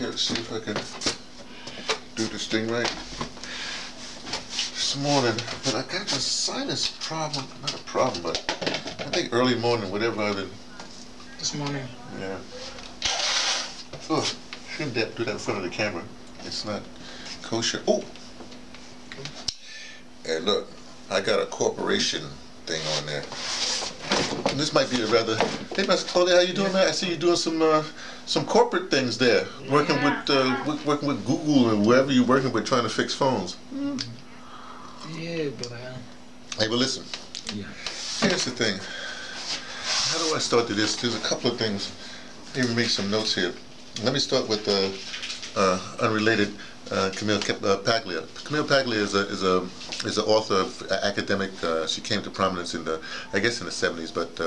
here to see if I can do this thing right this morning. But I got this sinus problem. Not a problem, but I think early morning, whatever I've been. This morning. Yeah. Oh, shouldn't that do that in front of the camera. It's not kosher. Oh! Hey, look, I got a corporation thing on there. And this might be a rather. Hey, Master Claudia, how you doing, man? I see you doing some uh, some corporate things there, working Yeah. with uh, with- working with Google and wherever you're working with, trying to fix phones. Yeah, but uh, Hey, but listen. yeah. Here's the thing. How do I start to this? There's a couple of things. Even make some notes here. Let me start with the uh, unrelated uh, Camille uh, Paglia. Camille Paglia is a is a is an author of uh, academic. Uh, she came to prominence in the I guess in the 70s, but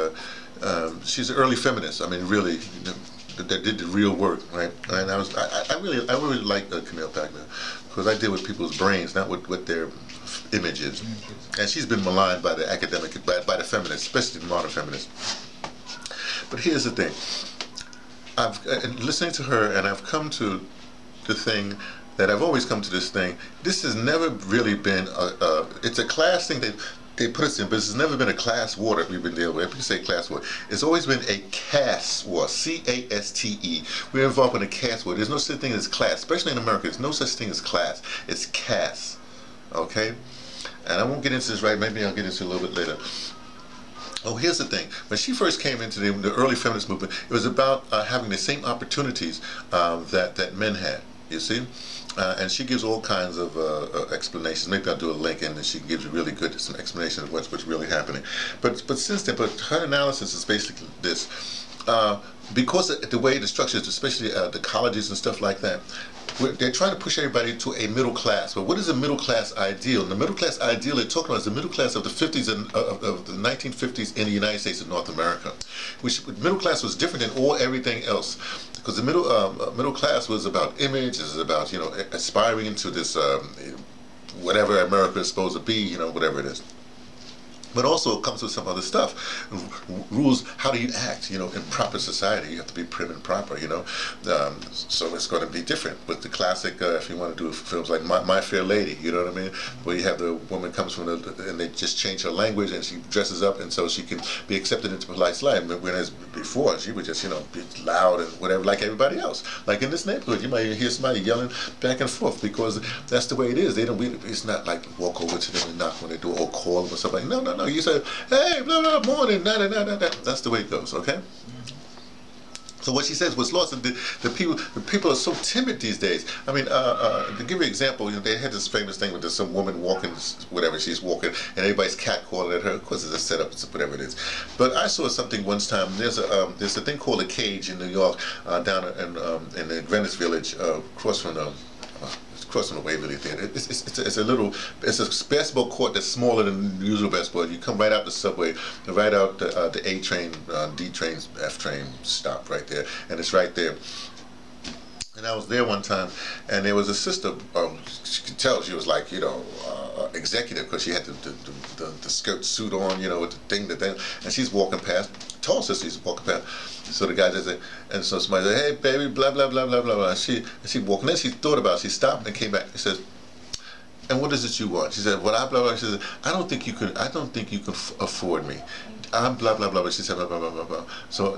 um, she's an early feminist. I mean, really. You know, that did the real work, right? And I was, I, I really, I really like Camille Paglia because I deal with people's brains, not with, with their images. And she's been maligned by the academic, by, by the feminists, especially the modern feminists. But here's the thing. I've listening to her, and I've come to the thing that I've always come to this thing. This has never really been a. a it's a class thing that they put us in, but it's never been a class war that we've been dealing with. If you say class war, it's always been a caste war. C A S T E. We're involved in a caste war. There's no such thing as class, especially in America. There's no such thing as class. It's caste. Okay. And I won't get into this right. Maybe I'll get into it a little bit later. Oh, here's the thing. When she first came into the, the early feminist movement, it was about uh, having the same opportunities um, that, that men had, you see? Uh, and she gives all kinds of uh, uh, explanations. Maybe I'll do a link in and she gives really good some explanation of what's, what's really happening. But, but since then, but her analysis is basically this. Uh, because the way the structure is, especially uh, the colleges and stuff like that, they're trying to push everybody to a middle class. But what is a middle class ideal? And the middle class ideal they're talking about is the middle class of the 50s and uh, of, of the 1950s in the United States of North America. Which middle class was different than all everything else, because the middle um, uh, middle class was about image, is about you know aspiring into this um, whatever America is supposed to be, you know whatever it is but also it comes with some other stuff. R- rules, how do you act, you know, in proper society? You have to be prim and proper, you know. Um, so it's going to be different. With the classic, uh, if you want to do films like My, My Fair Lady, you know what I mean? Where you have the woman comes from the, and they just change her language and she dresses up and so she can be accepted into polite life. Whereas before, she would just, you know, be loud and whatever, like everybody else. Like in this neighborhood, you might hear somebody yelling back and forth because that's the way it is. They don't, it's not like walk over to them and knock on their door or call them or something. No, no, no. You say, hey, blah, blah, morning, da, da, da, da, da. That's the way it goes, okay? So what she says was lost, and the, the people the people are so timid these days. I mean, uh, uh, to give you an example, you know, they had this famous thing with this, some woman walking, whatever she's walking, and everybody's catcalling at her. Of course, it's a setup, it's whatever it is. But I saw something once time. There's a um, there's a thing called a cage in New York, uh, down in um, in the Greenwich Village, uh, across from the. From the Waverly Theater. It's, it's, it's, a, it's a little, it's a basketball court that's smaller than usual basketball. You come right out the subway, right out the, uh, the A train, uh, D train, F train stop right there, and it's right there. And I was there one time, and there was a sister. Um, she could tell she was like, you know, uh, executive because she had the the, the, the the skirt suit on, you know, with the thing, the thing. And she's walking past. Tall sister, she's walking past. So the guy does it, and so somebody said, "Hey, baby, blah blah blah blah blah blah." And she and she walking. Then she thought about. it. She stopped and came back. She says, "And what is it you want?" She said, "What I blah blah." She said, "I don't think you could. I don't think you f- afford me." I'm blah blah blah. But she said blah blah blah blah blah. So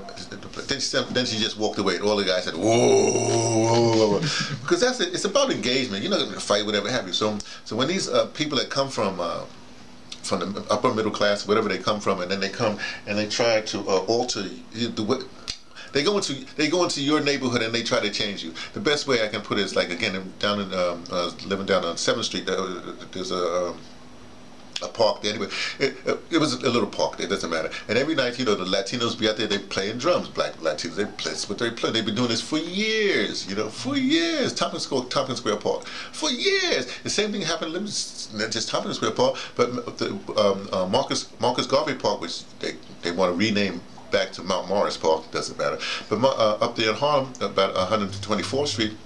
then she said, then she just walked away. And all the guys said, "Whoa!" whoa, whoa, whoa." Because that's it. It's about engagement. Going to fight, whatever have you. So so when these uh, people that come from uh, from the upper middle class, whatever they come from, and then they come and they try to uh, alter the. They go into they go into your neighborhood and they try to change you. The best way I can put it is like again down in um, uh, living down on Seventh Street. Uh, there's a um, a park there. Anyway, it, it was a little park there. It doesn't matter. And every night, you know, the Latinos be out there. They playing drums. Black Latinos. They play. What they play. They've been doing this for years. You know, for years. Tompkins Square, Tompkins Square Park. For years. The same thing happened. Let me Not just Tompkins Square Park, but the um, uh, Marcus Marcus Garvey Park, which they they want to rename back to Mount Morris Park. Doesn't matter. But uh, up there in Harlem, about 124th Street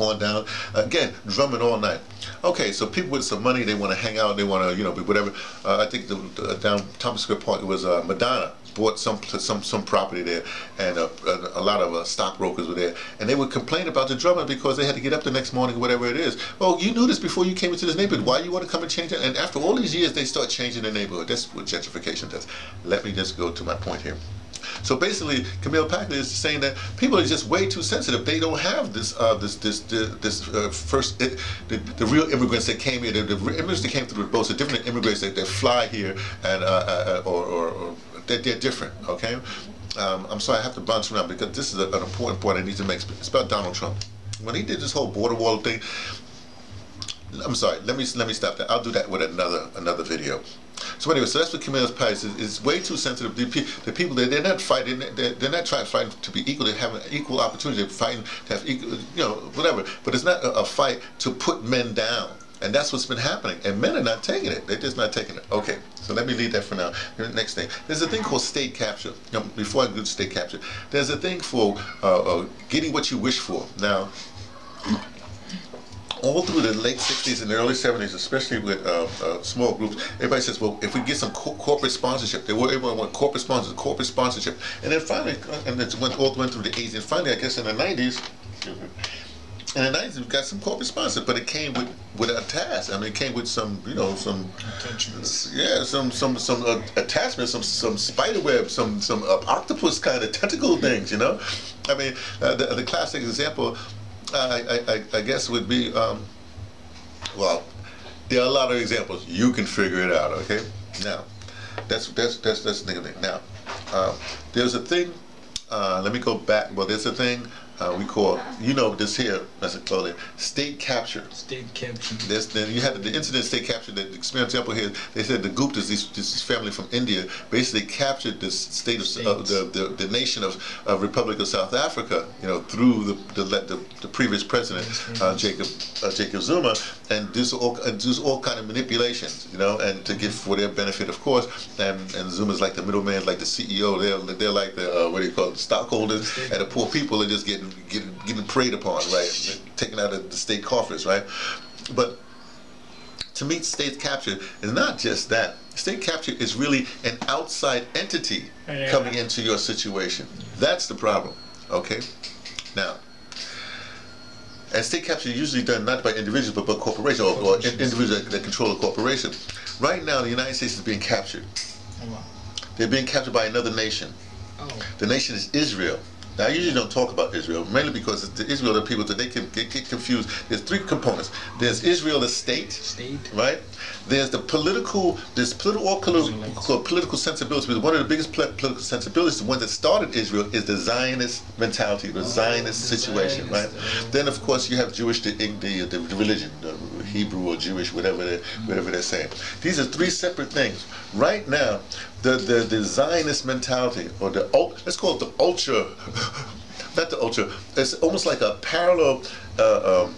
on down. Again, drumming all night. Okay, so people with some money, they want to hang out, they want to, you know, be whatever. Uh, I think the, the, down Tompkins Square Park, it was uh, Madonna. bought some some some property there, and uh, a, a lot of uh, stockbrokers were there, and they would complain about the drumming because they had to get up the next morning, whatever it is. Well, you knew this before you came into this neighborhood. Why you want to come and change it? And after all these years, they start changing the neighborhood. That's what gentrification does. Let me just go to my point here. So basically, Camille Paglia is saying that people are just way too sensitive. They don't have this uh, this this this uh, first it, the, the real immigrants that came here. The, the immigrants that came through the boats, the different immigrants that, that fly here and uh, uh, or, or, or they're, they're, different. Okay. Um, I'm sorry, I have to bounce around because this is a, an important point I need to make. It's about Donald Trump. When he did this whole border wall thing, I'm sorry. Let me let me stop that. I'll do that with another another video. So anyway, so that's what Camille's Pies is. It's way too sensitive. The, the people they're, they're not fighting. They're, they're not trying to fight to be equal. They have an equal opportunity. They're fighting to have equal, you know, whatever. But it's not a, a fight to put men down. And that's what's been happening. And men are not taking it. They're just not taking it. Okay, so let me leave that for now. Next thing. There's a thing called state capture. Before I go to state capture, there's a thing for uh, uh, getting what you wish for. Now, all through the late 60s and the early 70s, especially with uh, uh, small groups, everybody says, well, if we get some co corporate sponsorship, they were everyone want corporate sponsors, corporate sponsorship. And then finally, and it went all went through the 80s, and finally, I guess in the 90s, in the 90s, we got some corporate sponsors, but it came with, with a task. I mean, it came with some, you know, some, attachments. yeah, some some some uh, attachments, some some spider web, some some uh, octopus kind of tentacle things, you know. I mean, uh, the, the classic example I, I, I guess would be, um, well, there are a lot of examples. You can figure it out, okay? Now, that's that's that's that's the thing. Now, uh, there's a thing. Uh, let me go back. Well, there's a thing uh, we call, you know, this here, call it, state capture. State capture. This, then you had the, the incident state capture, the example here, they said the Guptas, this, this family from India, basically captured this state of, uh, the, the, the nation of, of Republic of South Africa, you know, through the, the, the, the previous president, uh, Jacob, uh, Jacob Zuma, and do all, and do all kind of manipulations, you know, and to get for their benefit, of course, and, and Zuma's like the middleman, like the CEO, they're, they're like the, uh, what do you call it, stockholders, and the poor people are just getting getting getting, getting preyed upon, right? Taken out of the state coffers, right? But to meet state capture is not just that. State capture is really an outside entity yeah. coming into your situation. That's the problem. Okay? Now, and state capture is usually done not by individuals but by corporations or, or individuals that, that, control a corporation. Right now, the United States is being captured. They're being captured by another nation. Oh. The nation is Israel. Now, I usually don't talk about Israel, mainly because it's the Israel that people that they can get, get, confused. There's three components. There's Israel, the state, state, right? There's the political, there's political, political, political sensibility. One of the biggest political sensibilities, the one that started Israel, is the Zionist mentality, the oh, Zionist the situation, Zionist, right? Then, of course, you have Jewish, the, the, the religion, the Hebrew or Jewish, whatever they, whatever they're saying. These are three separate things. Right now, the, the, the Zionist mentality, or the, let's call it the ultra, not the ultra, it's almost like a parallel uh, um,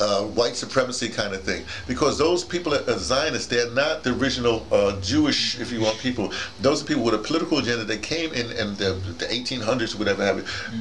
uh, white supremacy kind of thing. Because those people are Zionists, they're not the original uh, Jewish, if you want, people. Those are people with a political agenda that came in in the, the 1800s, whatever have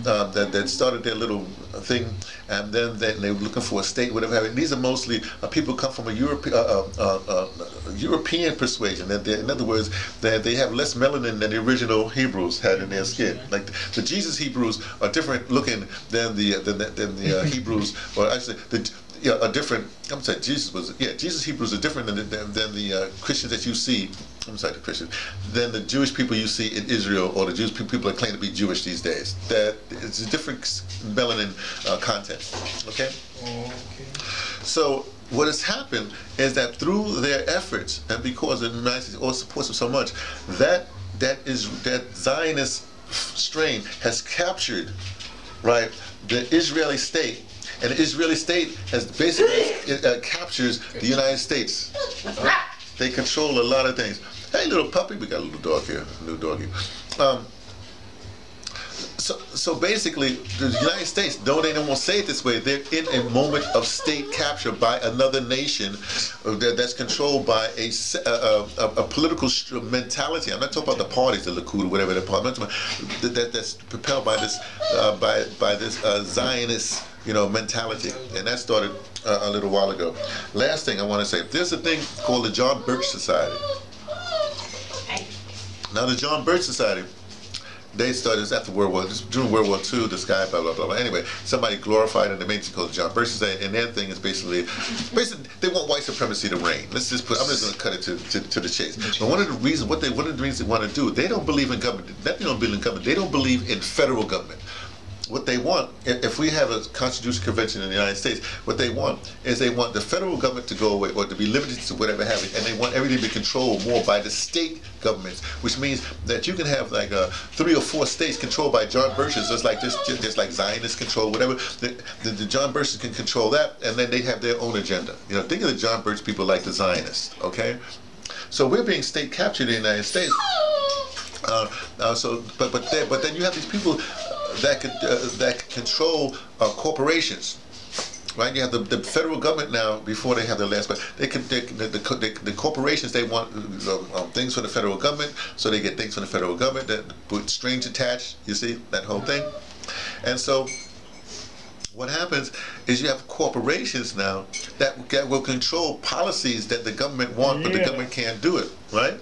uh, that, that started their little thing, and then they, they were looking for a state, whatever have. These are mostly uh, people come from a Europe, uh, European persuasion. That in other words, that they have less melanin than the original Hebrews had in their skin. Like the, the Jesus Hebrews are different looking than the than, than the Hebrews, or actually the yeah, a different. I'm sorry, Jesus was yeah, Jesus Hebrews are different than than, than the uh, Christians that you see. I'm sorry, the Christians, than the Jewish people you see in Israel or the Jewish people that claim to be Jewish these days. That it's a different melanin uh, content. Okay. Okay. So what has happened is that through their efforts and because the United States all supports them so much, that that is that Zionist strain has captured right the Israeli state and the Israeli state has basically uh, captures the United States. They control a lot of things. Hey, little puppy, we got a little dog here, a new doggy. Um, so, so basically, the United States, don't want to say it this way, they're in a moment of state capture by another nation uh, that's controlled by a, a, a, a, political mentality. I'm not talking about the parties, the Likud or whatever the that, that, that's propelled by this, uh, by, by this uh, Zionist you know, mentality. And that started uh, a little while ago. Last thing I want to say, there's a thing called the John Birch Society. Now the John Birch Society, they started this after World War during World War II. This guy, blah blah blah. blah. Anyway, somebody glorified and they made it called John Birch Society, and their thing is basically, basically they want white supremacy to reign. Let's just put. I'm just going to cut it to, to, to the chase. But one of the reasons, what they one of the reasons they want to do, they don't believe in government. They don't believe in government. They don't believe in federal government what they want, if we have a constitutional convention in the United States, what they want is they want the federal government to go away or to be limited to whatever it, and they want everything to be controlled more by the state governments, which means that you can have like uh, three or four states controlled by John Birches, just like this, just like Zionist control, whatever. The, the, the John Birches can control that, and then they have their own agenda. You know, think of the John Birch people like the Zionists, okay? So we're being state captured in the United States. Uh, uh, so, but but then, but then you have these people that could uh, that could control uh, corporations. Right, you have the, the federal government now. Before they have their last, but they can they, the, the, the, corporations they want uh, um, things from the federal government, so they get things from the federal government that put strings attached. You see that whole thing, and so what happens is you have corporations now that, that will control policies that the government want, yeah. but the government can't do it, right?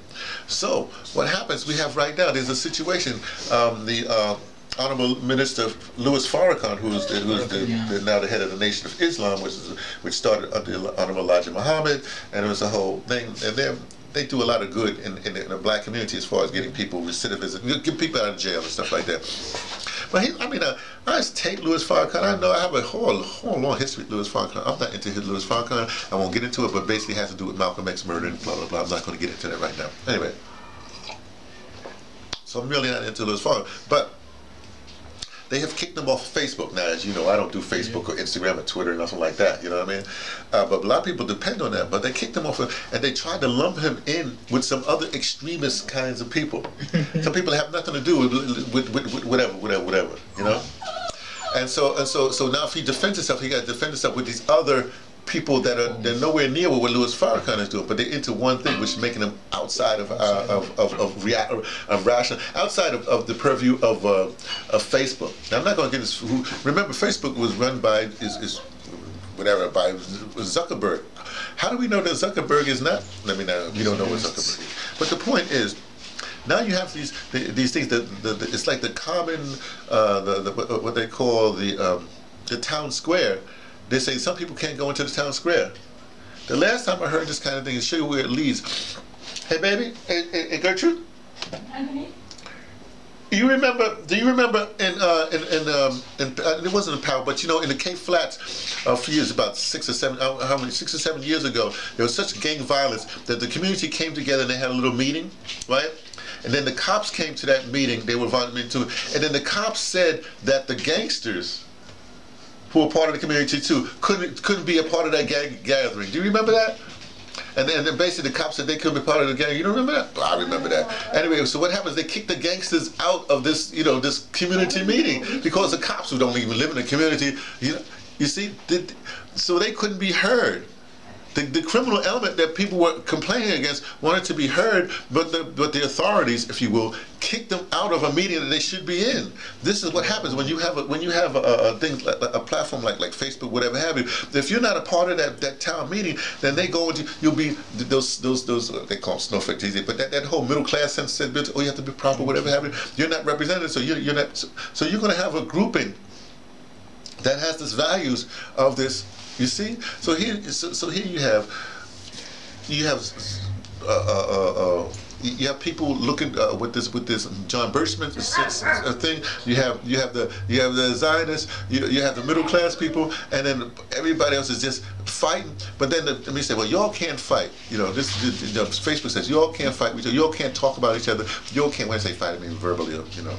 So what happens? We have right now. There's a situation. Um, the uh, Honorable Minister Louis Farrakhan, who is, the, who is the, the, now the head of the Nation of Islam, which is which started under Honorable Elijah Muhammad, and it was a whole thing. And they they do a lot of good in, in, the, in the black community as far as getting people recidivism, get people out of jail and stuff like that. But he, I mean, uh, I just take Louis Farrakhan. I know I have a whole, whole long history with Louis Farrakhan. I'm not into his Louis Farrakhan. I won't get into it, but basically it has to do with Malcolm X murder and blah, blah, blah. I'm not going to get into that right now. Anyway. So I'm really not into Louis Farrakhan. But they have kicked him off of Facebook now. As you know, I don't do Facebook or Instagram or Twitter or nothing like that. You know what I mean? Uh, but a lot of people depend on that. But they kicked him off, of, and they tried to lump him in with some other extremist kinds of people. some people have nothing to do with, with, with, with whatever, whatever, whatever. You know. And so, and so, so now if he defends himself, he got to defend himself with these other people that are they're nowhere near what Louis Farrakhan is doing, but they're into one thing, which is making them outside of uh, of of of, rea- of rational, outside of, of the purview of uh, of Facebook. Now I'm not going to get this. Who, remember, Facebook was run by is, is whatever by Zuckerberg. How do we know that Zuckerberg is not? I mean, uh, we don't know what Zuckerberg is. But the point is, now you have these these things that the, the, it's like the common uh, the, the what they call the um, the town square they say some people can't go into the town square. The last time I heard this kind of thing, is show you where it leads. Hey, baby, hey, hey, hey Gertrude. You remember? Do you remember in uh, in, in, um, in uh, it wasn't in Power, but you know, in the Cape Flats, uh, a few years, about six or seven, uh, how many, six or seven years ago, there was such gang violence that the community came together and they had a little meeting, right? And then the cops came to that meeting. They were invited into it, and then the cops said that the gangsters who were part of the community too couldn't couldn't be a part of that gang gathering. Do you remember that? And then, and then, basically the cops said they couldn't be part of the gang. You don't remember that? I remember that. Anyway, so what happens? They kick the gangsters out of this, you know, this community meeting because the cops who don't even live in the community, you know, you see, did, so they couldn't be heard. The, the criminal element that people were complaining against wanted to be heard, but the, but the authorities, if you will, kicked them out of a meeting that they should be in. This is what happens when you have a, when you have a, a thing like a platform like like Facebook, whatever have you. If you're not a part of that, that town meeting, then they go into you'll be those those those uh, they call them snowflakes easy, but that, that whole middle class sense said, oh you have to be proper, whatever have you. You're not represented, so you're, you're not. So you're going to have a grouping that has this values of this you see? So here, so, so here you have, you have, uh, uh, uh, uh you have people looking uh, with this with this John Birchman thing. You have you have the you have the Zionists. You, you have the middle class people, and then everybody else is just fighting. But then the, let me say, well, y'all can't fight. You know, this, Facebook says y'all can't fight. Y'all can't talk about each other. Y'all can't. When I say fight, I mean verbally. You know.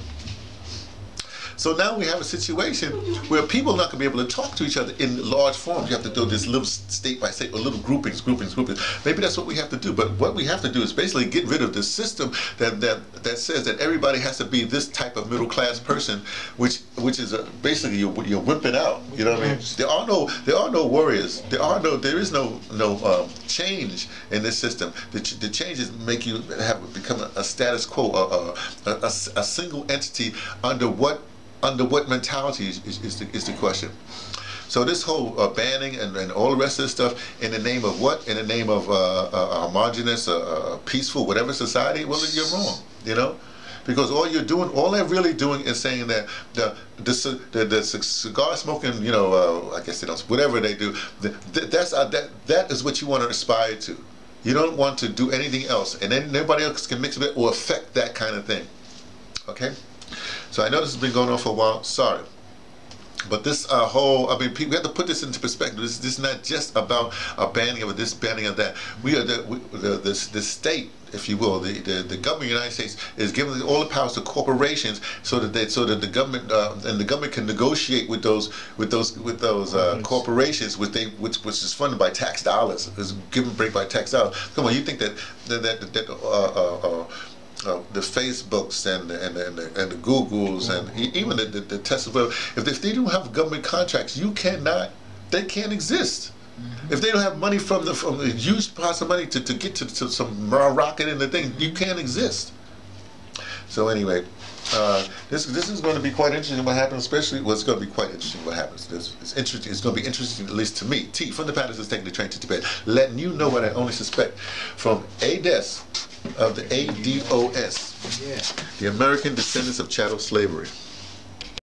So now we have a situation where people are not going to be able to talk to each other in large forms. You have to do this little state by state or little groupings, groupings, groupings. Maybe that's what we have to do. But what we have to do is basically get rid of the system that that that says that everybody has to be this type of middle class person, which which is a, basically you're, you're wimping out. You know what I mean? There are no there are no warriors. There are no there is no no um, change in this system. The, the changes make you have become a, a status quo, a, a, a, a single entity under what under what mentality is, is, is, the, is the question. So this whole uh, banning and, and all the rest of this stuff in the name of what? In the name of uh, a homogenous, uh, peaceful, whatever society? Well, you're wrong. You know, because all you're doing, all they're really doing is saying that the the the, the cigar smoking, you know, uh, I guess they don't, whatever they do, th- th- that's uh, that that is what you want to aspire to. You don't want to do anything else, and then nobody else can mix with it or affect that kind of thing. Okay, so I know this has been going on for a while. Sorry. But this uh, whole, I mean, we have to put this into perspective. This, this is not just about a banning of this, banning of that. We are the, we, the, the, the state, if you will, the, the, the government of the United States is giving all the powers to corporations so that they, so that the government uh, and the government can negotiate with those with those with those uh, corporations, which they which which is funded by tax dollars, is given break by tax dollars. Come on, you think that that that, that uh, uh, the Facebooks and the, and the, and the, and the Googles and even the, the, the Tesla. If they, if they don't have government contracts, you cannot. They can't exist. If they don't have money from the from the huge pots of money to, to get to, to some rocket and the thing, you can't exist. So anyway, uh, this this is going to be quite interesting. What happens, especially well, it's going to be quite interesting. What happens? This, it's interesting. It's going to be interesting, at least to me. T from the Pattersons is taking the train to Tibet, letting you know what I only suspect from ADOS of the ADOS, Yeah. the American Descendants of Chattel Slavery.